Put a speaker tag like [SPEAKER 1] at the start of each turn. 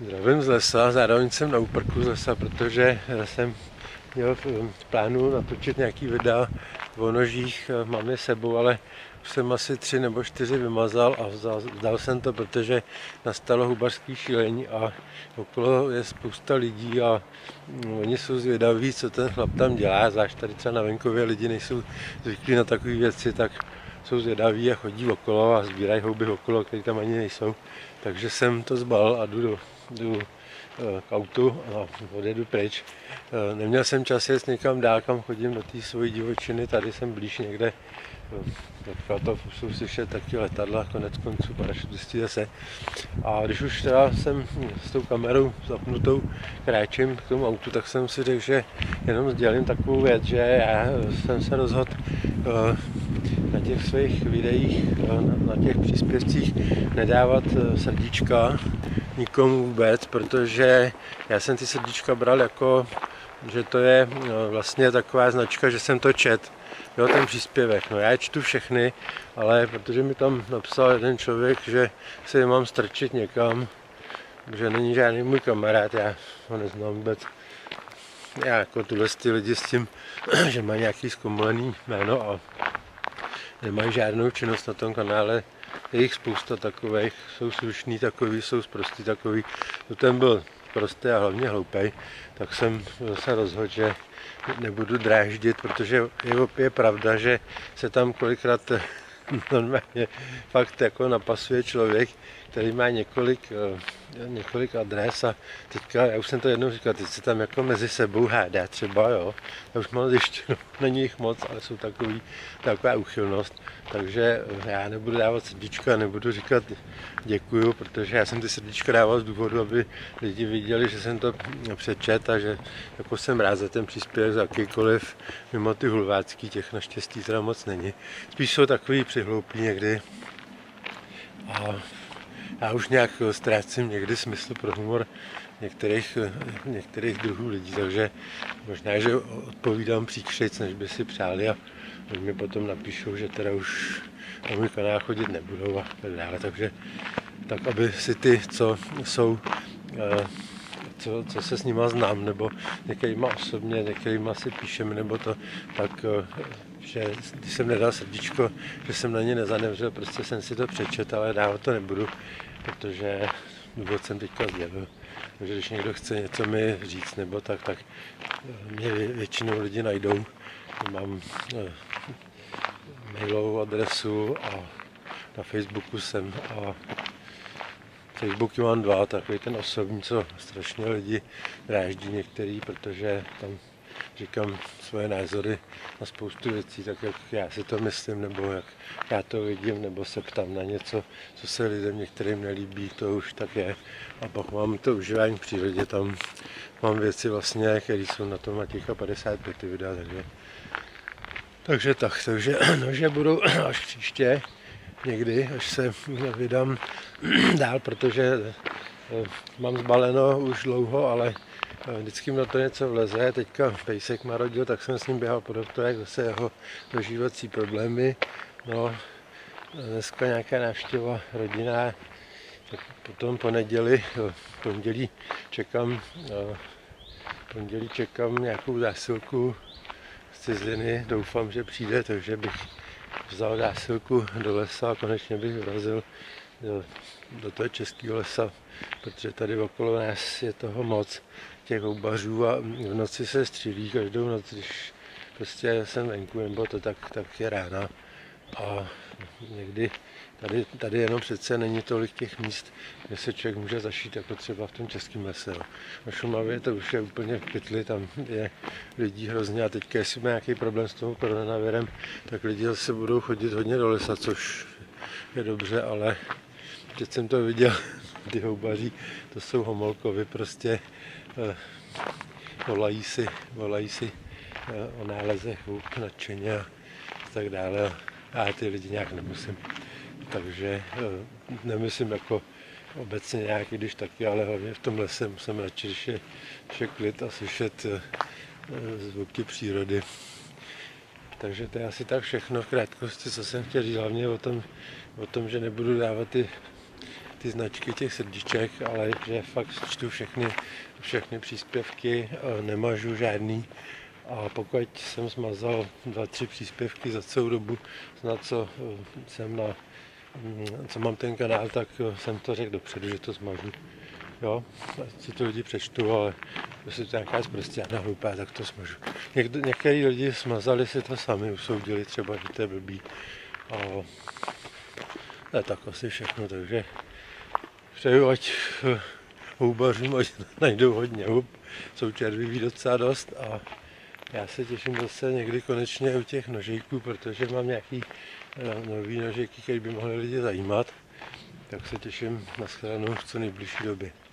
[SPEAKER 1] Zdravím z lesa, zároveň jsem na úprku z lesa, protože jsem měl v plánu natočit nějaký videa o nožích, mám je sebou, ale už jsem asi tři nebo čtyři vymazal a vzdal jsem to, protože nastalo hubařský šílení a okolo je spousta lidí a oni jsou zvědaví, co ten chlap tam dělá, zvlášť tady třeba na venkově lidi nejsou zvyklí na takové věci, tak jsou zvědaví a chodí okolo a sbírají houby okolo, které tam ani nejsou. Takže jsem to zbal a jdu, do, jdu eh, k autu a odjedu pryč. Eh, neměl jsem čas jet někam dál, kam chodím do té svojí divočiny, tady jsem blíž někde Teďka to jsou slyšet taky letadla, konec konců parašutisti zase. A když už teda jsem s tou kamerou zapnutou kráčím k tomu autu, tak jsem si řekl, že jenom sdělím takovou věc, že já jsem se rozhodl eh, na těch svých videích, eh, na těch příspěvcích nedávat eh, srdíčka nikomu vůbec, protože já jsem ty srdíčka bral jako, že to je vlastně taková značka, že jsem to čet jo, ten příspěvek. No já je čtu všechny, ale protože mi tam napsal jeden člověk, že si je mám strčit někam, že není žádný můj kamarád, já ho neznám vůbec. Já jako tuhle ty lidi s tím, že mají nějaký zkomolený jméno a nemají žádnou činnost na tom kanále, je jich spousta takových, jsou slušný takový, jsou zprostý takový. To ten byl prostý a hlavně hloupý, tak jsem se rozhodl, že nebudu dráždit, protože je, je pravda, že se tam kolikrát normálně fakt jako napasuje člověk, který má několik, eh, několik adres a teďka, já už jsem to jednou říkal, teď se tam jako mezi sebou hádá třeba, jo. Já už mám zjištěno, není jich moc, ale jsou takový, taková uchylnost, takže já nebudu dávat srdíčka, nebudu říkat děkuju, protože já jsem ty srdíčka dával z důvodu, aby lidi viděli, že jsem to přečet a že jako jsem rád za ten příspěvek, za jakýkoliv, mimo ty hulvácký, těch naštěstí teda moc není. Spíš jsou takový přihloupí někdy a já už nějak ztrácím někdy smysl pro humor některých, některých druhů lidí, takže možná, že odpovídám příkřic, než by si přáli a oni mi potom napíšou, že teda už na můj kanál chodit nebudou a tak dále, takže tak, aby si ty, co jsou eh, co, co se s nima znám, nebo některýma osobně, některýma si píšeme, nebo to, tak eh, že když jsem nedal srdíčko, že jsem na ně nezanemřel, prostě jsem si to přečet, ale dávat to nebudu, protože důvod jsem teďka sdělil. Takže když někdo chce něco mi říct nebo tak, tak mě většinou lidi najdou. Mám eh, mailovou adresu a na Facebooku jsem a Facebooky mám dva, takový ten osobní, co strašně lidi dráždí některý, protože tam říkám svoje názory na spoustu věcí, tak jak já si to myslím, nebo jak já to vidím, nebo se ptám na něco, co se lidem některým nelíbí, to už tak je. A pak mám to užívání v přírodě, tam mám věci vlastně, které jsou na tom a těch 55 videa, takže takže tak, takže nože budou až příště někdy, až se vydám dál, protože eh, mám zbaleno už dlouho, ale Vždycky mi na to něco vleze. Teďka pejsek narodil, tak jsem s ním běhal po doktorech, zase jeho dožívací problémy. No, dneska nějaká návštěva rodina, tak potom po neděli, pondělí čekám, pondělí čekám nějakou zásilku z ciziny, doufám, že přijde, takže bych vzal zásilku do lesa a konečně bych vrazil do, toho českého lesa, protože tady okolo nás je toho moc těch houbařů a v noci se střílí každou noc, když prostě jsem venku nebo to tak, tak je rána. A někdy tady, tady jenom přece není tolik těch míst, kde se člověk může zašít, jako třeba v tom českém lese. Na Šumavě to už je úplně v pytli, tam je lidí hrozně a teďka, jestli má nějaký problém s tím koronavirem, tak lidi zase budou chodit hodně do lesa, což je dobře, ale teď jsem to viděl, ty houbaří, to jsou homolkovy, prostě Eh, volají si, volají si eh, o nálezech hub nadšeně a tak dále. A já ty lidi nějak nemusím. Takže eh, nemyslím jako obecně nějak, když taky, ale hlavně v tom lese musím radši, když je, když je klid a slyšet zvuky přírody. Takže to je asi tak všechno v krátkosti, co jsem chtěl říct, hlavně o tom, o tom že nebudu dávat ty ty značky těch srdíček, ale že fakt čtu všechny, všechny příspěvky, nemažu žádný. A pokud jsem smazal dva, tři příspěvky za celou dobu, na co eh, jsem na, mm, co mám ten kanál, tak eh, jsem to řekl dopředu, že to smažu. Jo, si to lidi přečtu, ale jestli to je nějaká zprostěná hloupá, tak to smažu. Někdo, některý lidi smazali si to sami, usoudili třeba, že to je blbý. A to je tak asi všechno, takže přeju, ať eh, houbařům, ať najdou hodně hub, jsou červiví docela dost a já se těším zase někdy konečně u těch nožíků, protože mám nějaký eh, nový nožíky, který by mohly lidi zajímat. Tak se těším na shledanou v co nejbližší době.